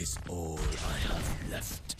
is all I have left.